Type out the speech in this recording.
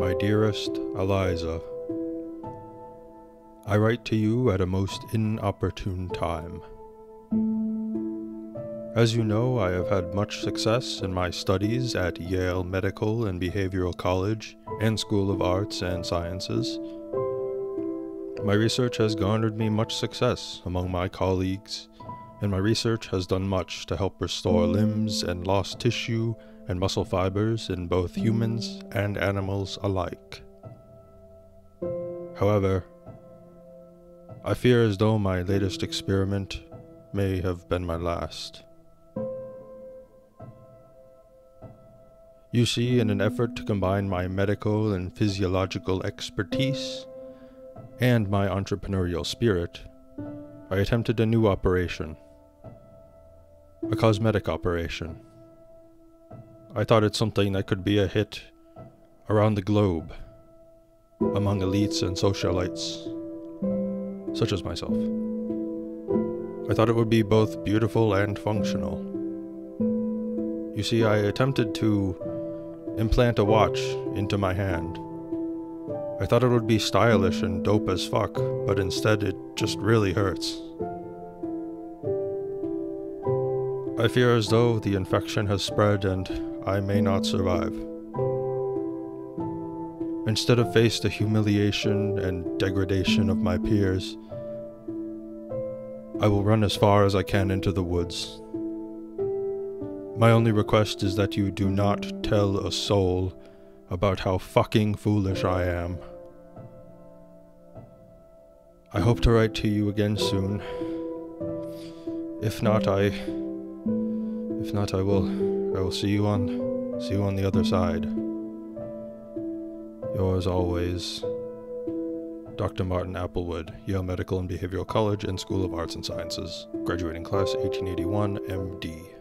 My dearest Eliza, I write to you at a most inopportune time. As you know, I have had much success in my studies at Yale Medical and Behavioral College and School of Arts and Sciences. My research has garnered me much success among my colleagues, and my research has done much to help restore limbs and lost tissue and muscle fibers in both humans and animals alike. However, I fear as though my latest experiment may have been my last. You see, in an effort to combine my medical and physiological expertise and my entrepreneurial spirit, I attempted a new operation. A cosmetic operation. I thought it's something that could be a hit around the globe among elites and socialites, such as myself. I thought it would be both beautiful and functional. You see, I attempted to implant a watch into my hand I thought it would be stylish and dope as fuck, but instead it just really hurts. I fear as though the infection has spread and I may not survive. Instead of face the humiliation and degradation of my peers, I will run as far as I can into the woods. My only request is that you do not tell a soul about how fucking foolish I am. I hope to write to you again soon. If not, I if not I will I will see you on see you on the other side. Yours always, Dr. Martin Applewood, Yale Medical and Behavioral College and School of Arts and Sciences, graduating class 1881 MD.